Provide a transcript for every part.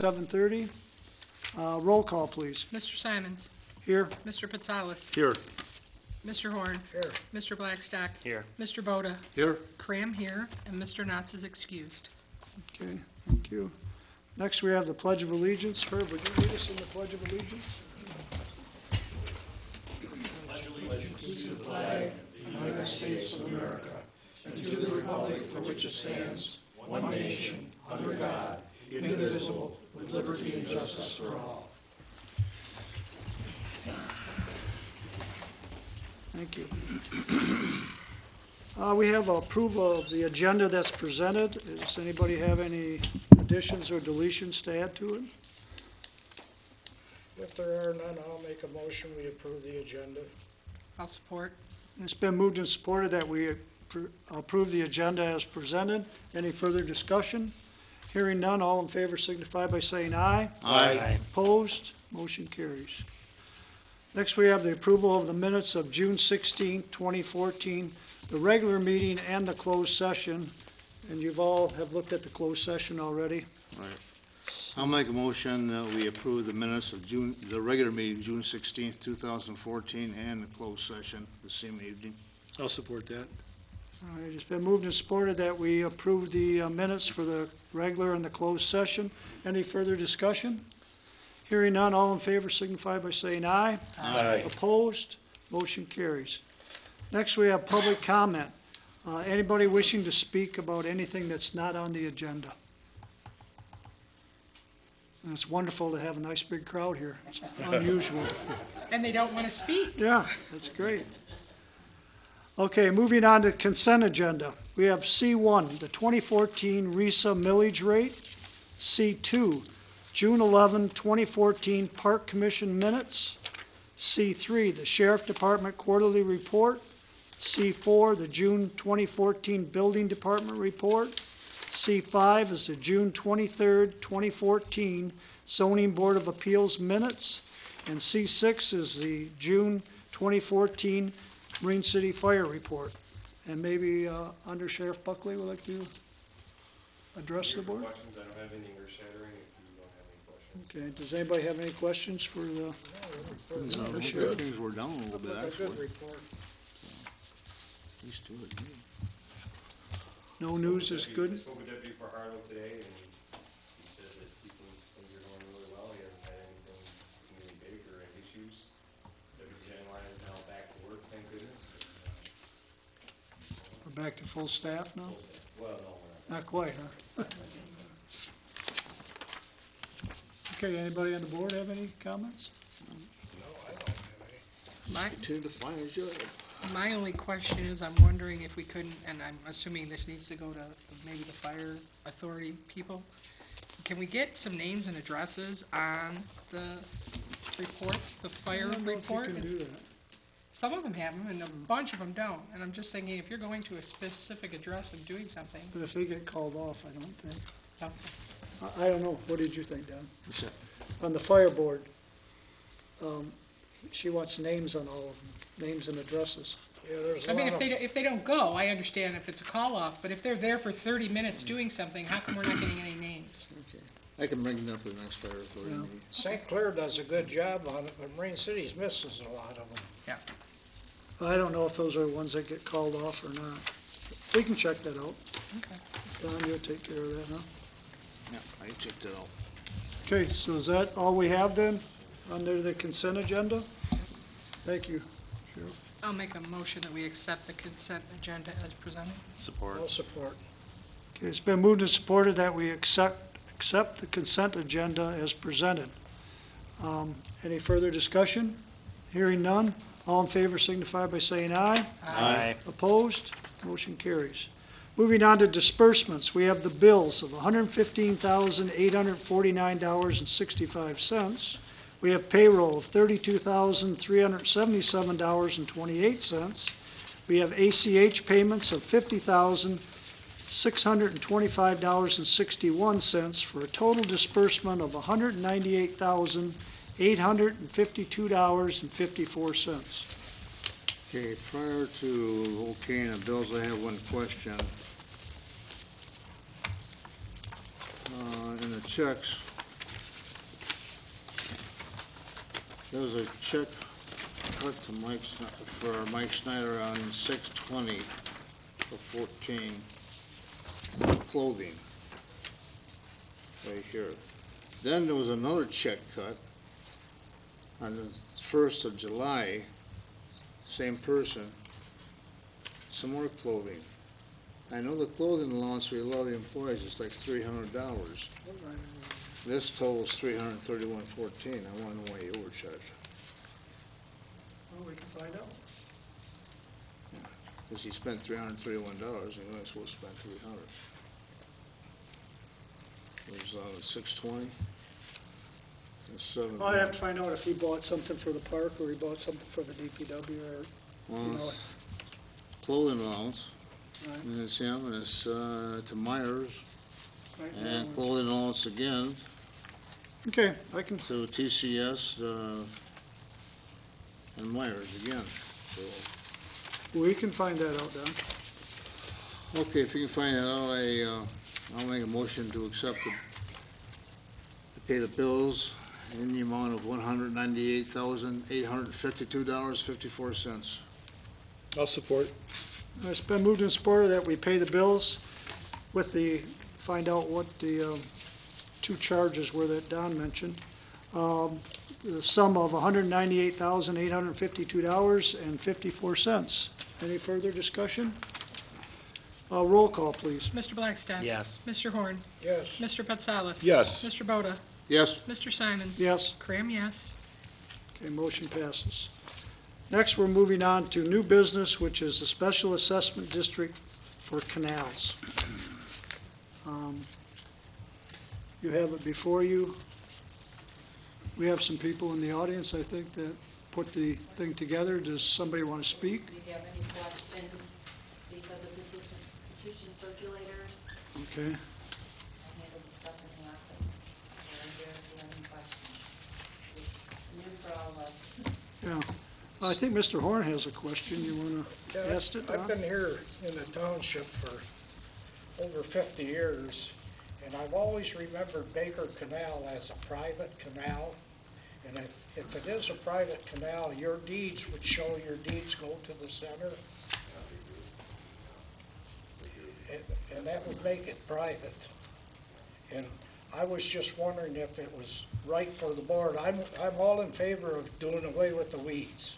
7:30. Uh, Roll call, please. Mr. Simons. Here? Mr. Patsalis. Here. Mr. Horn. Here. Mr. Blackstock. Here. Mr. Boda. Here. Cram here, and Mr. Knotts is excused. Okay, thank you. Next, we have the Pledge of Allegiance. Herb, would you lead us in the Pledge of Allegiance? Thank you. Uh, We have approval of the agenda that's presented. Does anybody have any additions or deletions to add to it? If there are none, I'll make a motion, we approve the agenda. I'll support. It's been moved and supported that we appro- approve the agenda as presented. Any further discussion? Hearing none, all in favor signify by saying aye. Aye. Opposed? Motion carries. Next, we have the approval of the minutes of June 16, 2014, the regular meeting and the closed session. And you've all have looked at the closed session already. I'll make a motion that we approve the minutes of June, the regular meeting, June sixteenth, two thousand fourteen, and the closed session the same evening. I'll support that. All right, it's been moved and supported that we approve the uh, minutes for the regular and the closed session. Any further discussion? Hearing none, all in favor signify by saying aye. Aye. Opposed? Motion carries. Next, we have public comment. Uh, Anybody wishing to speak about anything that's not on the agenda? And it's wonderful to have a nice big crowd here. It's unusual. And they don't want to speak. Yeah, that's great. Okay, moving on to consent agenda. We have C1, the 2014 RESA millage rate. C2, June 11, 2014 Park Commission minutes. C3, the Sheriff Department quarterly report. C4, the June 2014 Building Department report. C5 is the June 23, 2014 Zoning Board of Appeals minutes. And C6 is the June 2014 Marine City Fire Report. And maybe uh, Under Sheriff Buckley would like to address the board? Questions, I don't have anything earth shattering, if you don't have any questions. Okay, does anybody have any questions for the, Things are- For sure. Things were down a little bit, actually. good. At least two of them. no news is Deputy- good? I spoke with Deputy for Harlan today, and he said that he thinks things are going really well, he hasn't had anything really big or any issues. Deputy Genline is now back to work, thank goodness. and, We're back to full staff now? Well, no, we're not. Not quite, huh? Okay, anybody on the board have any comments? My, Continue to fly as you my only question is, I'm wondering if we couldn't, and I'm assuming this needs to go to maybe the fire authority people. Can we get some names and addresses on the reports, the I fire don't know if you report? can do that. Some of them have them, and a bunch of them don't. And I'm just thinking, if you're going to a specific address and doing something, But if they get called off, I don't think. okay. I, I don't know. What did you think, Don? What's that? On the fire board, um, she wants names on all of them, names and addresses. Yeah, there's a I mean, lot if they, of, if they don't go, I understand if it's a call-off, but if they're there for thirty minutes doing something, how come we're not getting any names? I can bring it up at the next fire authority Yeah. meeting. St. Clair does a good job on it, but Marine City's misses a lot of them. I don't know if those are the ones that get called off or not. We can check that out. Okay. Don, you'll take care of that, huh? Yeah, I checked it out. Okay, so is that all we have then, under the consent agenda? Thank you. Sheriff. I'll make a motion that we accept the consent agenda as presented. I'll support. Okay, it's been moved and supported that we accept, accept the consent agenda as presented. Um, Any further discussion? Hearing none, all in favor signify by saying aye. Aye. Opposed? Motion carries. Moving on to disbursements, we have the bills of $115,849.65. We have payroll of $32,377.28. We have ACH payments of $50,625.61 for a total disbursement of $198,852.54. Okay, prior to okaying the bills, I have one question. Uh, in the checks, There was a check cut to Mike, for Mike Schneider on six twenty for fourteen clothing. Right here. Then there was another check cut on the first of July, same person, some more clothing. I know the clothing allowance we allow the employees is like three hundred dollars. This totals three hundred and thirty-one fourteen. I wanna know why you overcharged. Well, we can find out. Because he spent three hundred and thirty-one dollars, and you're supposed to spend three hundred. It was on six twenty. Seven. I'd have to find out if he bought something for the park or he bought something for the DPW or, Well, know, it's Clothing allowance, Right. and it's him, and it's, uh, to Myers, right, and clothing allowance again Okay, I can, to TCS, uh, and Myers again, so. we can find that out, Don. Okay, if you can find it out, I, uh, I'll make a motion to accept the, to pay the bills in the amount of one hundred ninety-eight thousand, eight hundred and fifty-two dollars, fifty-four cents. I'll support. It's been moved and supported that we pay the bills with the, find out what the um, two charges were that Don mentioned. Um, The sum of $198,852.54. Any further discussion? Uh, Roll call, please. Mr. Blackstock. Yes. Mr. Horn. Yes, Mr. Patsalis. Yes. Mr. Boda. Yes, Mr. Simons. Yes. Cram, yes. Okay, motion passes. Next, we're moving on to new business, which is the Special Assessment District for Canals. Um, You have it before you. We have some people in the audience, I think, that put the thing together. Does somebody want to speak? If you have any questions, these are the petition, petition circulators. Okay. I handle the stuff in the office. They're here if you have any questions. It's new for all of us. Yeah. I think Mr. Horn has a question. You want Yeah, to ask it, I've been here in the township for over fifty years, and I've always remembered Baker Canal as a private canal. And if, if it is a private canal, your deeds would show your deeds go to the center. And, and that would make it private. And I was just wondering if it was right for the board. I'm, I'm all in favor of doing away with the weeds.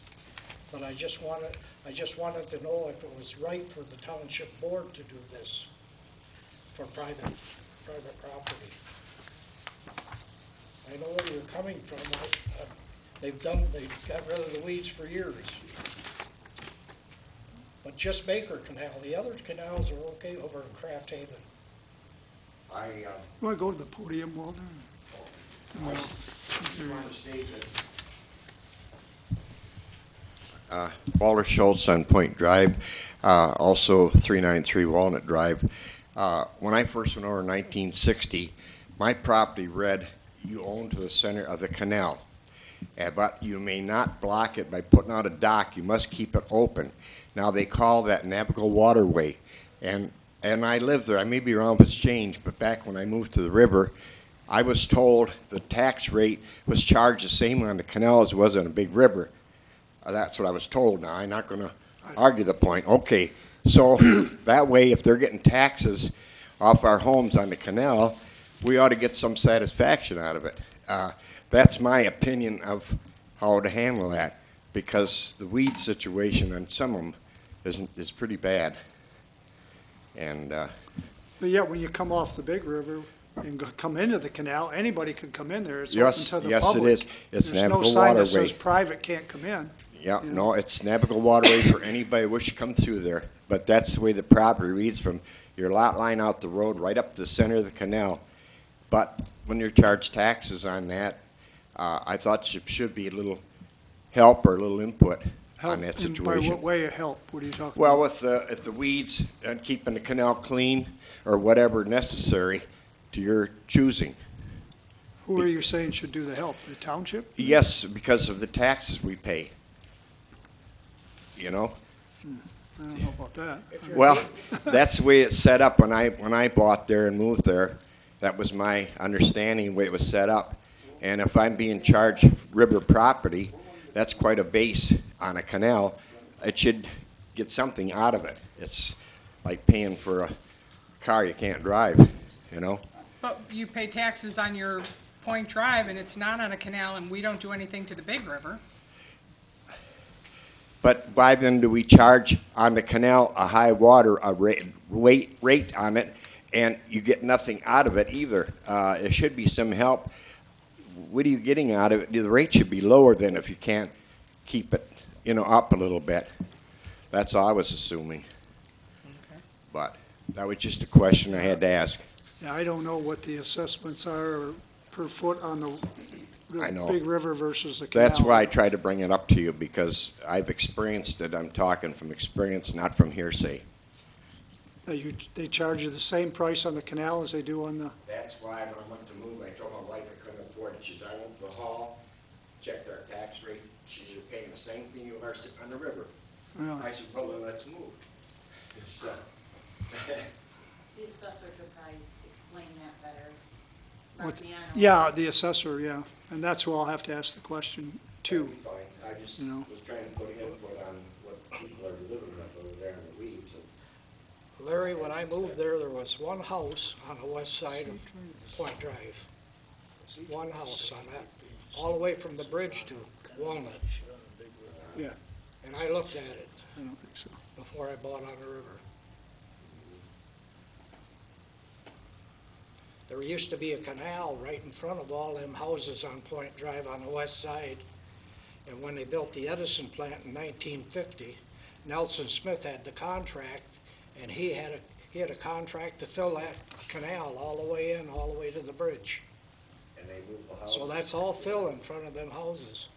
But I just wanted, I just wanted to know if it was right for the township board to do this for private, private property. I know where you're coming from. I- I- They've done, they've got rid of the weeds for years. But just Baker Canal, the other canals are okay over in Craft Haven. I, uh, You want to go to the podium, Walter? I just want to state that. Uh, Walter Schultz on Point Drive, uh, also 393 Walnut Drive. Uh, When I first went over in 1960, my property read, "You own to the center of the canal." Uh, But you may not block it by putting out a dock, you must keep it open. Now, they call that navigable waterway, and, and I live there, I may be wrong if it's changed, but back when I moved to the river, I was told the tax rate was charged the same on the canal as it was on a big river. Uh, That's what I was told. Now, I'm not gonna argue the point. Okay, so that way, if they're getting taxes off our homes on the canal, we ought to get some satisfaction out of it. Uh, That's my opinion of how to handle that, because the weed situation on some of them isn't, is pretty bad. And, uh, But yet, when you come off the big river and go- come into the canal, anybody can come in there. It's open Yes, to the yes, it public. is. It's There's no navigable sign that says waterway. private can't come in. Yeah, no, it's navigable waterway for anybody who wish to come through there. But that's the way the property reads from your lot line out the road right up to the center of the canal. But when you're charged taxes on that, uh, I thought should, should be a little help or a little input on that in- By situation. what way of help? What are you talking Well, about? with the, if the weeds and keeping the canal clean or whatever necessary to your choosing. Who are you saying should do the help? The township? Yes, because of the taxes we pay. You know? Hmm. I don't know about that. Well, that's the way it's set up when I, when I bought there and moved there. That was my understanding, the way it was set up. And if I'm being charged river property, that's quite a base on a canal. It should get something out of it. It's like paying for a car you can't drive, you know? But you pay taxes on your Point Drive, and it's not on a canal, and we don't do anything to the big river. But why then do we charge on the canal a high water, a rate, rate, rate on it, and you get nothing out of it either? Uh, there should be some help. What are you getting out of it? The rate should be lower than if you can't keep it, you know, up a little bit. That's all I was assuming. Okay. But that was just a question I had to ask. Yeah, I don't know what the assessments are per foot on the, I know. big river versus the canal. That's why I tried to bring it up to you, because I've experienced it. I'm talking from experience, not from hearsay. That you, they charge you the same price on the canal as they do on the, That's why when I went to move, I told my wife I couldn't afford it. She said, I went to the hall, checked our tax rate. She said, you're paying the same thing you are sitting on the river. Really? I said, well, then let's move. So, The assessor could probably explain that better. What's- Marciano. yeah, the assessor, yeah. And that's who I'll have to ask the question that'd to. be fine. I just You know. was trying to put input on um, what people are living with over there in the weeds. and Larry, when I moved there, there was one house on the west side of Point Drive. One house on that, all the way from the bridge to Walnut. Yeah. And I looked at it I don't think so. before I bought on the river. There used to be a canal right in front of all them houses on Point Drive on the west side. And when they built the Edison plant in nineteen fifty, Nelson Smith had the contract, and he had a, he had a contract to fill that canal all the way in, all the way to the bridge. And they moved the house. So that's all fill in front of them houses.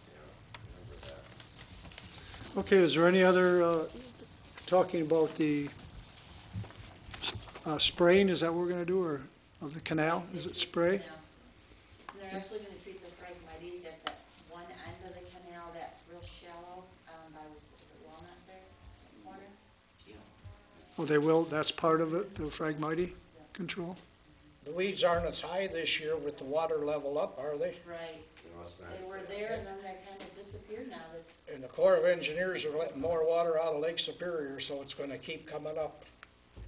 Remember. Okay, is there any other, uh, talking about the uh, spraying, is that what we're gonna do, or of the canal? Is it spray? Canal. They're actually gonna treat the phragmites at that one end of the canal that's real shallow, um, by, is it Walnut there, corner? Oh, they will, that's part of it, the phragmite control? The weeds aren't as high this year with the water level up, are they? Right, You know, it's not- they were there and then they kind of disappeared now that, And the Corps of Engineers are letting more water out of Lake Superior, so it's gonna keep coming up.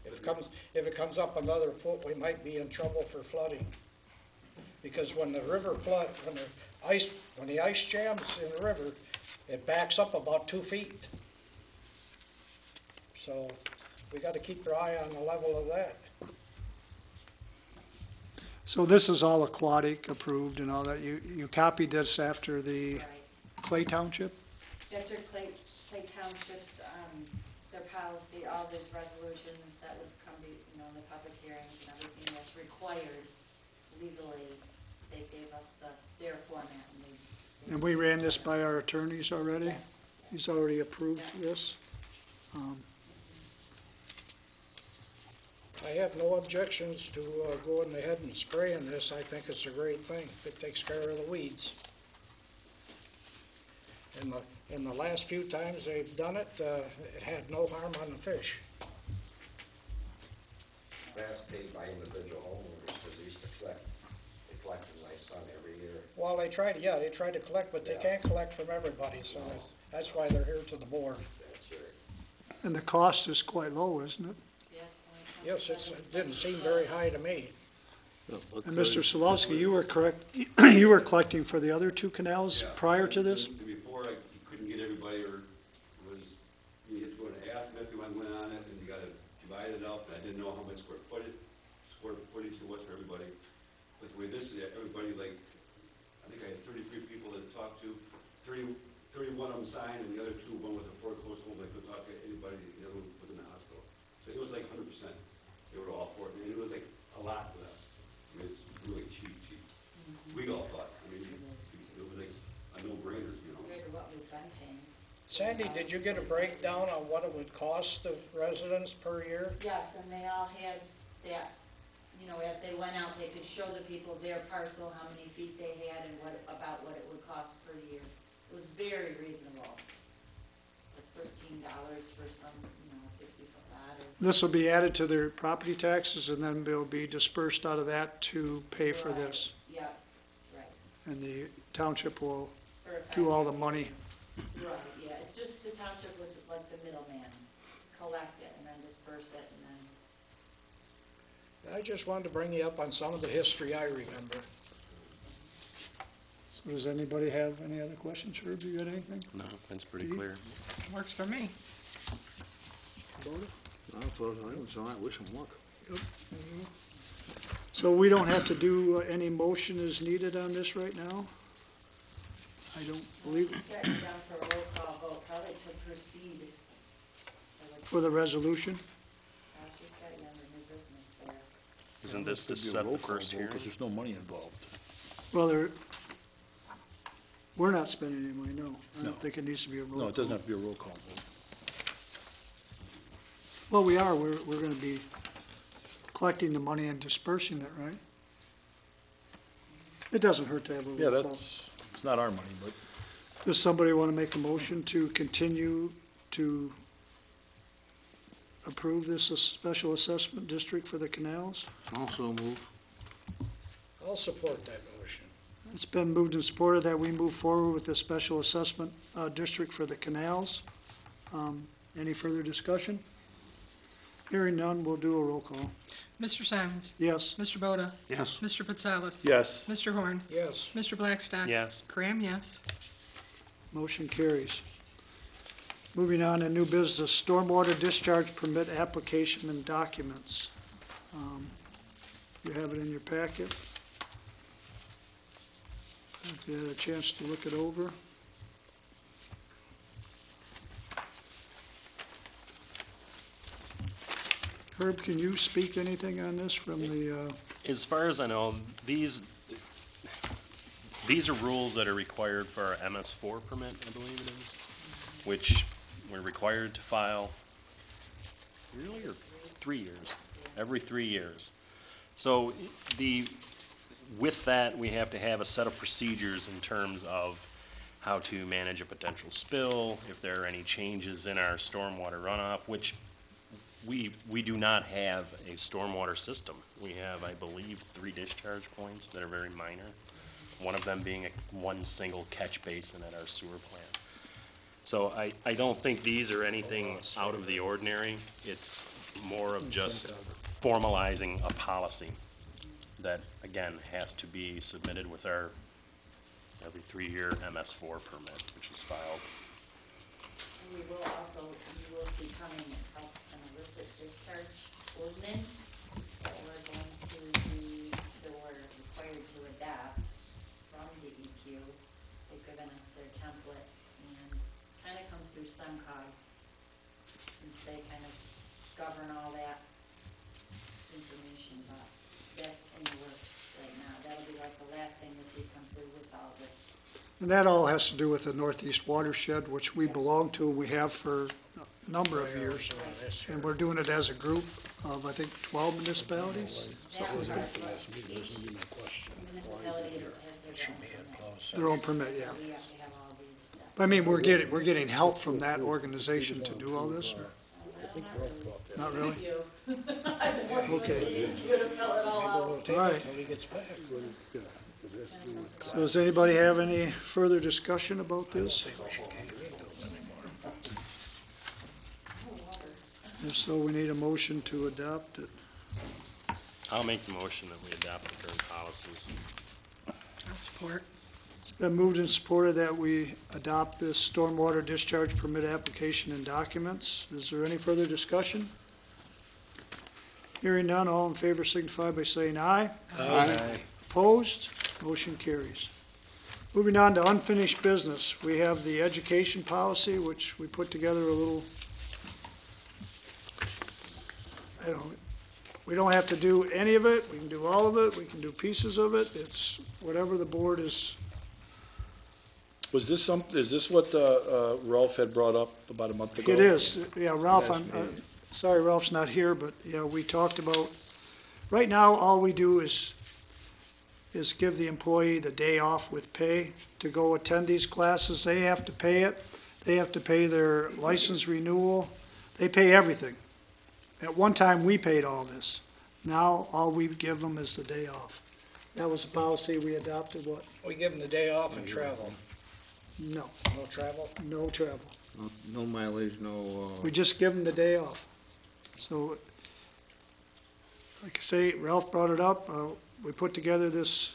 If it comes, if it comes up another foot, we might be in trouble for flooding. Because when the river flood, when the ice, when the ice jams in the river, it backs up about two feet. So, we gotta keep our eye on the level of that. So this is all aquatic approved and all that. You, you copied this after the. Clay Township? After Clay, Clay Township's, um, their policy, all those resolutions that would come be- you know, the public hearings and everything that's required legally, they gave us the, their format and they. And we ran this by our attorneys already? Yes. He's already approved this? Um, I have no objections to, uh, going ahead and spraying this, I think it's a great thing, it takes care of the weeds. In the, in the last few times they've done it, uh, it had no harm on the fish. That's paid by individual homeowners, because they used to collect, they collected my son every year. Well, they tried, yeah, they tried to collect, but they can't collect from everybody, so that's why they're here to the board. That's right. And the cost is quite low, isn't it? Yes, Yes, it's, it didn't seem very high to me. And Mr. Solowski, you were correct, you were collecting for the other two canals Yeah. prior to this? Before, I- you couldn't get everybody, or was, you had to go and ask them if you went on it, and you gotta divide it up, and I didn't know how much square footage, square footage it was for everybody. But the way this is, everybody like, I think I had thirty-three people that talked to, 30 31 of them signed, and the other two, one with a foreclosed home, they could talk to anybody, the other one was in the hospital. So it was like hundred percent, they were all for it, and it was like a lot less, I mean, it's really cheap, cheap. We all thought, I mean, it was like a no-brainer, you know. compared to what we've been paying. Sandy, did you get a breakdown on what it would cost the residents per year? Yes, and they all had that, you know, as they went out, they could show the people their parcel, how many feet they had and what, about what it would cost per year. It was very reasonable. Like thirteen dollars for some, you know, sixty foot lot or. This will be added to their property taxes and then they'll be dispersed out of that to pay for this. Yep, right. and the township will for a do all the five-year money. Right, yeah, it's just the township was like the middleman, collect it and then disperse it and then, I just wanted to bring you up on some of the history I remember. So does anybody have any other questions? Herb, you got anything? No, that's pretty clear. Works for me. Not as far as I know, so I wish him luck. So we don't have to do uh, any motion is needed on this right now? I don't believe, just got down for a roll call vote, probably to proceed. For the resolution? Gosh, she's got you under new business there. Isn't this to Could a set the call first hearing? Cause there's no money involved. Well, there, we're not spending any money, no. I No. don't think it needs to be a roll call. No, it doesn't have to be a roll call vote. Well, we are, we're, we're gonna be collecting the money and dispersing it, right? It doesn't hurt to have a Yeah, roll call. that's, it's not our money, but Does somebody wanna make a motion to continue to approve this as special assessment district for the canals? Also move. I'll support that motion. It's been moved and supported that we move forward with the special assessment, uh, district for the canals. Um, any further discussion? Hearing none, we'll do a roll call. Mr. Simons? Yes? Mr. Boda? Yes. Mr. Patsalis? yes, Mr. Horn? Yes, Mr. Blackstock? Yes. Cram, yes. Motion carries. Moving on to new business, stormwater discharge permit application and documents. Um, You have it in your packet. If you had a chance to look it over. Herb, can you speak anything on this from the, uh, As far as I know, these, these are rules that are required for our MS four permit, I believe it is, which we're required to file, really, or three years, every three years. So the, with that, we have to have a set of procedures in terms of how to manage a potential spill, if there are any changes in our stormwater runoff, which we, we do not have a stormwater system. We have, I believe, three discharge points that are very minor, one of them being a, one single catch basin at our sewer plant. So I, I don't think these are anything out of the ordinary. It's more of just formalizing a policy that, again, has to be submitted with our every three-year MS four permit, which is filed. And we will also, you will see coming is health and illicit discharge ordinance that we're going to be, that we're required to adopt from DEQ. They've given us their template and kind of comes through SEMCOG. Since they kind of govern all that information, but that's in the works right now. That'll be like the last thing you'll see come through with all this. and that all has to do with the Northeast Watershed, which we belong to, and we have for a number of years. doing. And we're doing it as a group of, I think, 12 municipalities. That was our, last meeting, each there's gonna be no question. municipality is, has their own permit. Their own permit, yeah. So we have to have all these. But I mean, we're getting, we're getting help from that organization to do all this, or I think Ralph brought that. not really? You. I've been working with Okay. DEQ to fill it all. We'll take All right. it till he gets back. Yeah, 'cause it has to do with So does anybody have any further discussion about this? If so, we need a motion to adopt it. I'll make the motion that we adopt the current policies. I'll support. Been moved and supported that we adopt this stormwater discharge permit application and documents. Is there any further discussion? Hearing none, all in favor signify by saying aye. Aye. Opposed? Motion carries. Moving on to unfinished business, we have the education policy, which we put together a little, I don't, we don't have to do any of it, we can do all of it, we can do pieces of it, it's whatever the board is, Was this some, is this what uh, uh, Ralph had brought up about a month ago? it is, yeah, Ralph, I'm, Last uh, sorry Ralph's not here, but, yeah, we talked about, right now, all we do is is give the employee the day off with pay to go attend these classes. They have to pay it. They have to pay their license renewal. They pay everything. At one time, we paid all this. Now, all we give them is the day off. That was a policy we adopted, what? We give them the day off and travel. No, No travel? no travel. No- No mileage, no, uh, We just give them the day off. So, like I say, Ralph brought it up, uh, we put together this,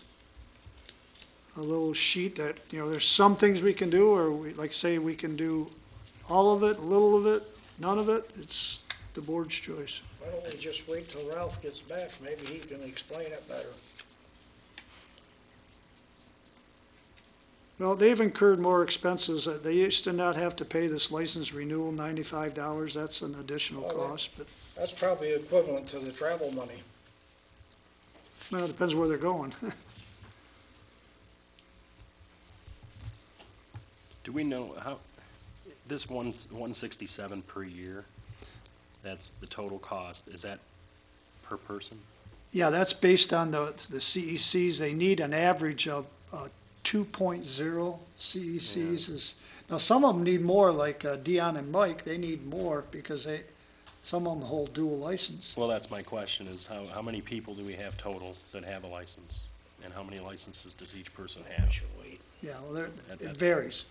a little sheet that, you know, there's some things we can do, or we, like I say, we can do all of it, a little of it, none of it, it's the board's choice. Why don't we just wait till Ralph gets back? Maybe he can explain it better. Well, they've incurred more expenses, Uh, they used to not have to pay this license renewal, ninety-five dollars, that's an additional Oh, that- cost, but, That's probably equivalent to the travel money. well, it depends where they're going. Do we know how, this one, one sixty-seven per year, that's the total cost, is that per person? Yeah, that's based on the, the CECs, they need an average of, uh, two CECs is, now, some of them need more, like uh, Dion and Mike, they need more because they, some of them hold dual license. Well, that's my question, is how, how many people do we have total that have a license? And how many licenses does each person have? Yeah, well, there, That- it that- varies.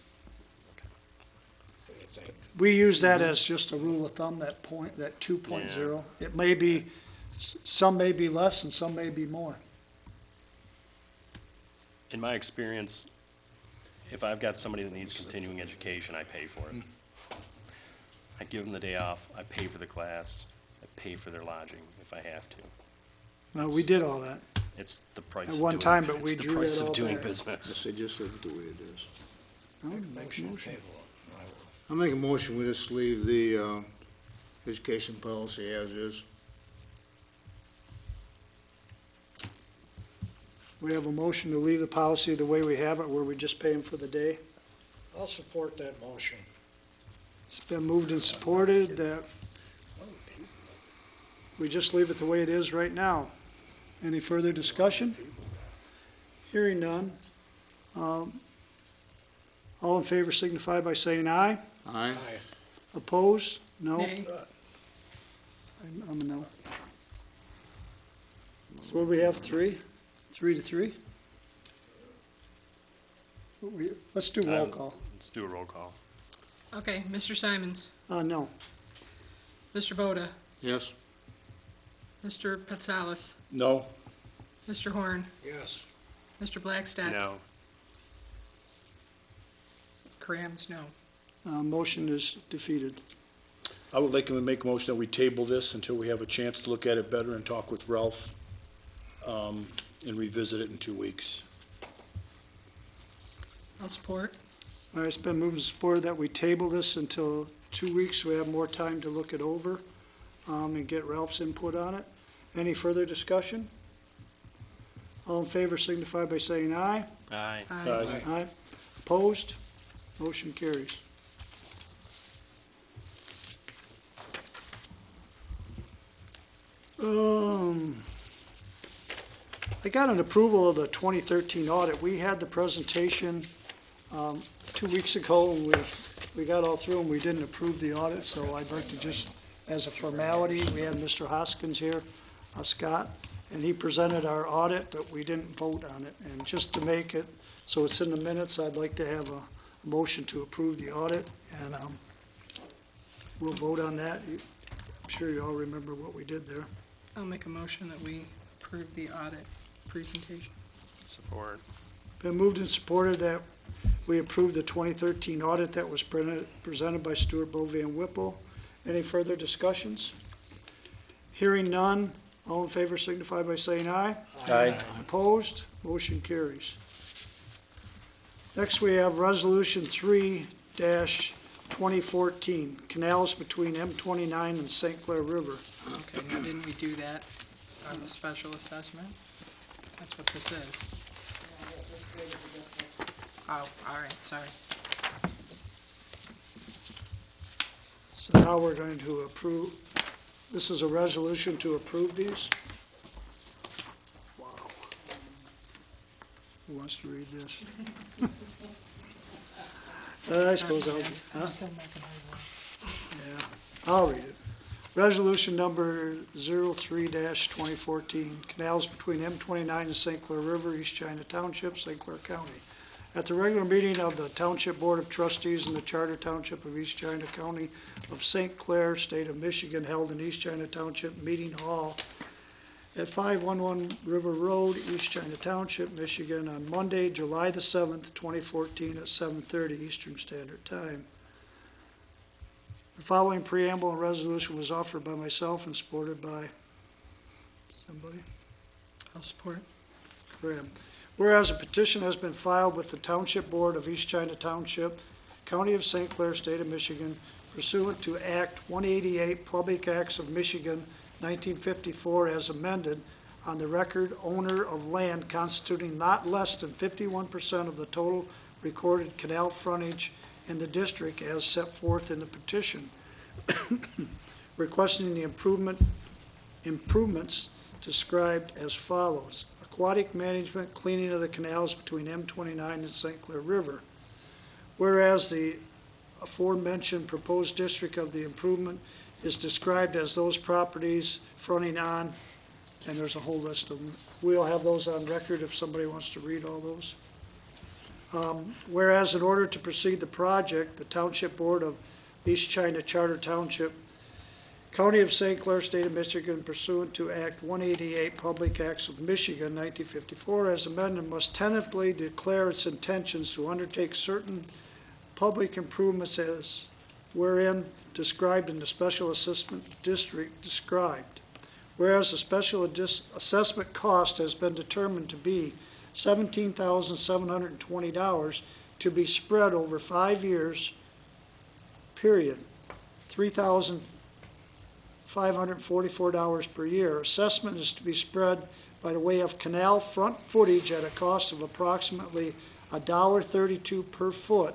What do you think? We use that as just a rule of thumb, that point, that two It may be, s- some may be less and some may be more. In my experience, if I've got somebody that needs continuing education, I pay for it. I give them the day off, I pay for the class, I pay for their lodging if I have to. No, we did all that. It's the price At of one doing- time, but we it's the drew price that of doing back. I business. say just leave it the way it is. No, Motion motion. I'll make a motion, we just leave the, uh, education policy as is. We have a motion to leave the policy the way we have it, where we just pay them for the day. I'll support that motion. It's been moved and supported that we just leave it the way it is right now. Any further discussion? Hearing none. Um, All in favor signify by saying aye. Aye? Aye. Opposed? No? Nay. I'm I'm a no. So what do we have, three? Three to three? We- Let's do roll Um, call. Let's do a roll call. Okay, Mr. Simons, Uh, no. Mr. Boda, Yes? Mr. Patsalis, No, Mr. Horn, Yes. Mr. Blackstock. No, Crams, no. Uh, motion is defeated. I would like to make a motion that we table this until we have a chance to look at it better and talk with Ralph, um, and revisit it in two weeks. I'll support. All right, it's been moved and supported that we table this until two weeks, so we have more time to look it over, um, and get Ralph's input on it. Any further discussion? All in favor signify by saying aye. aye. Aye. Aye. Opposed? Motion carries. Um, I got an approval of the 2013 audit. We had the presentation um, two weeks ago, and we, we got all through, and we didn't approve the audit, so I'd like to just, as a formality, we had Mr. Hoskins here, uh, Scott, and he presented our audit, but we didn't vote on it. And just to make it, so it's in the minutes, I'd like to have a motion to approve the audit, and um, we'll vote on that. I'm sure you all remember what we did there. I'll make a motion that we approve the audit presentation. Support. Been moved and supported that we approve the 2013 audit that was printed- presented by Stewart Beauvais Whipple. Any further discussions? Hearing none, all in favor signify by saying aye. Aye. Opposed? Motion carries. Next, we have Resolution 3-2014, canals between M29 and St. Clair River. Okay, now didn't we do that on the special assessment? That's what this is. Yeah, that was great as a district. Oh, all right, sorry. So now we're going to approve, this is a resolution to approve these? Wow. Who wants to read this? Uh, I suppose I'll, huh? I'm still making my words. Yeah, I'll read it. Resolution number 03-2014, canals between M29 and St. Clair River, East China Township, St. Clair County. At the regular meeting of the Township Board of Trustees in the Charter Township of East China County of St. Clair, State of Michigan, held in East China Township Meeting Hall at 511 River Road, East China Township, Michigan, on Monday, July the 7th, 2014, at 7:30 Eastern Standard Time. The following preamble and resolution was offered by myself and supported by somebody? I'll support. Cram. Whereas a petition has been filed with the Township Board of East China Township, County of St. Clair, State of Michigan pursuant to Act 188, Public Acts of Michigan, 1954, as amended, on the record owner of land constituting not less than 51% of the total recorded canal frontage in the district as set forth in the petition, requesting the improvement, improvements described as follows. Aquatic management, cleaning of the canals between M29 and St. Clair River. Whereas the aforementioned proposed district of the improvement is described as those properties fronting on, and there's a whole list of them. We'll have those on record if somebody wants to read all those. Um, Whereas in order to proceed the project, the Township Board of East China Charter Township, County of St. Clair, State of Michigan pursuant to Act 188, Public Acts of Michigan, 1954, as amended, must tentatively declare its intentions to undertake certain public improvements as wherein described in the special assessment district described. Whereas the special assessment cost has been determined to be seventeen thousand seven hundred and twenty dollars to be spread over five years, period. Three thousand five hundred and forty-four dollars per year. Assessment is to be spread by the way of canal front footage at a cost of approximately $1.32 per foot,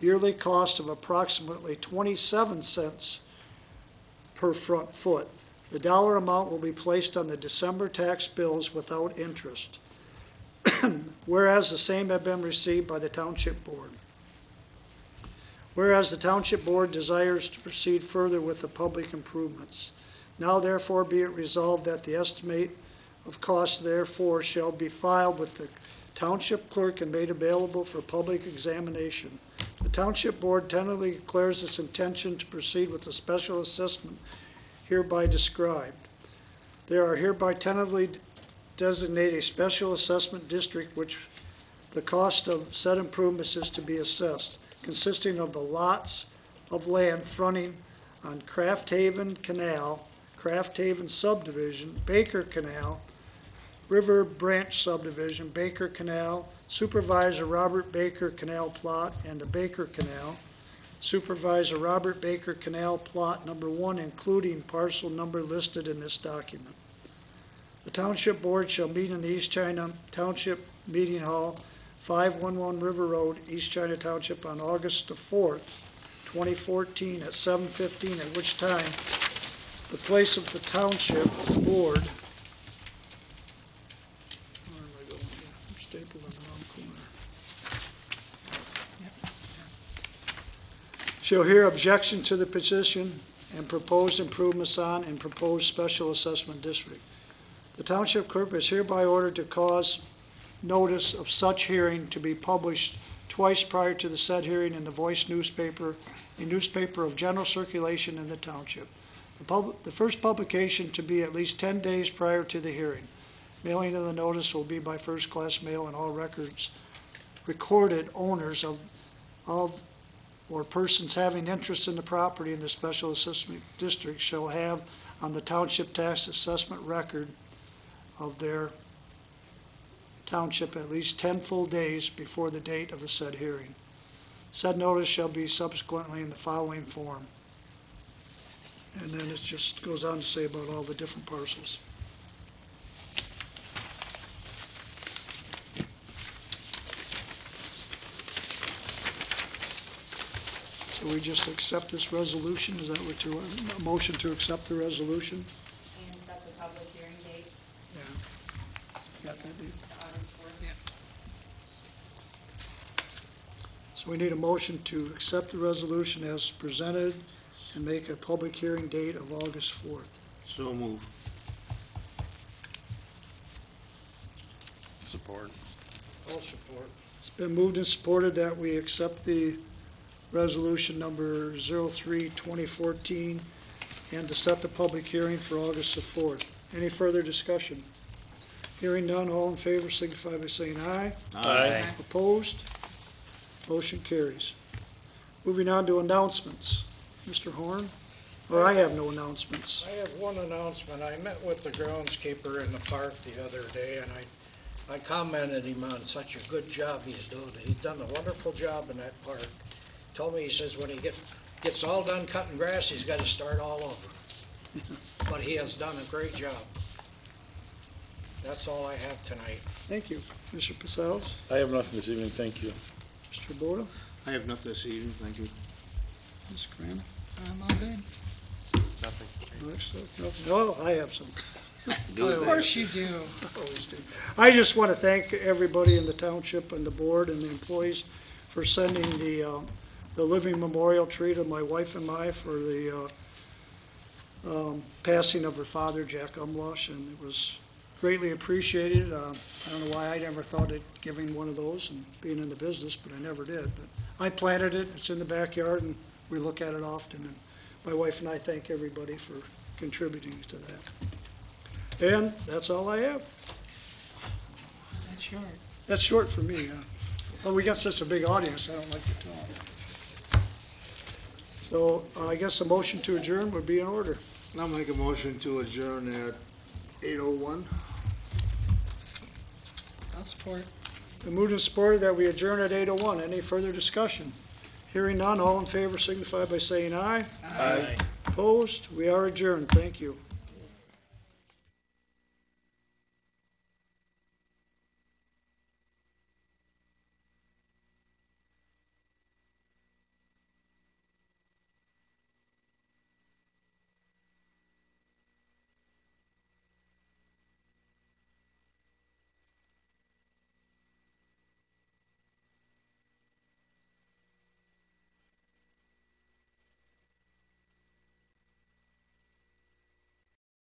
yearly cost of approximately twenty-seven cents per front foot. The dollar amount will be placed on the December tax bills without interest. Whereas the same have been received by the Township Board. Whereas the Township Board desires to proceed further with the public improvements. Now therefore be it resolved that the estimate of cost therefore shall be filed with the Township Clerk and made available for public examination. The Township Board tentatively declares its intention to proceed with the special assessment hereby described. There are hereby tentatively designate a special assessment district which the cost of said improvements is to be assessed, consisting of the lots of land fronting on Craft Haven Canal, Craft Haven subdivision, Baker Canal, River Branch subdivision, Baker Canal, Supervisor Robert Baker Canal plot, and the Baker Canal, Supervisor Robert Baker Canal plot number one, including parcel number listed in this document. The Township Board shall meet in the East China Township Meeting Hall, 511 River Road, East China Township, on August the 4th, 2014, at 7:15, at which time the place of the Township Board. Shall hear objection to the petition and proposed improvements on and proposed special assessment district. The Township Clerk is hereby ordered to cause notice of such hearing to be published twice prior to the said hearing in the Voice newspaper, a newspaper of general circulation in the township. The pub, the first publication to be at least ten days prior to the hearing. Mailing of the notice will be by first-class mail and all records recorded owners of, of or persons having interest in the property in the special assessment district shall have on the township tax assessment record of their township at least 10 full days before the date of the said hearing. Said notice shall be subsequently in the following form. And then it just goes on to say about all the different parcels. So we just accept this resolution, is that what you, want? a motion to accept the resolution? And set the public hearing date, Got that, Dave? August fourth. So we need a motion to accept the resolution as presented and make a public hearing date of August 4th. So move. Support. I'll support. It's been moved and supported that we accept the resolution number 03-2014 and to set the public hearing for August the 4th. Any further discussion? Hearing none, all in favor signify by saying aye. Aye. Opposed? Motion carries. Moving on to announcements. Mr. Horn? Or I have no announcements. I have one announcement. I met with the groundskeeper in the park the other day, and I, I commented him on such a good job he's doing. He's done a wonderful job in that park. Told me, he says, when he get, gets all done cutting grass, he's gotta start all over. But he has done a great job. That's all I have tonight. Thank you. Mr. Pacels? I have nothing this evening, thank you. Mr. Boda? I have nothing this evening, thank you. Ms. Cram? I'm all good. Nothing. Next up, nothing. Oh, I have some. Of course you do. Always do. I just want to thank everybody in the township and the board and the employees for sending the, uh, the living memorial tree to my wife and I for the uh, um, passing of her father, Jack Umlush, and it was greatly appreciated. Uh, I don't know why I never thought of giving one of those and being in the business, but I never did. But I planted it, it's in the backyard, and we look at it often. And my wife and I thank everybody for contributing to that. And that's all I have. That's short. That's short for me, huh? Well, we got such a big audience, I don't like to talk. So uh, I guess a motion to adjourn would be in order. I'll make a motion to adjourn at eight oh one. I'll support. The moved and supported that we adjourn at 8:01. Any further discussion? Hearing none, all in favor signify by saying aye. Aye. Opposed? We are adjourned. Thank you.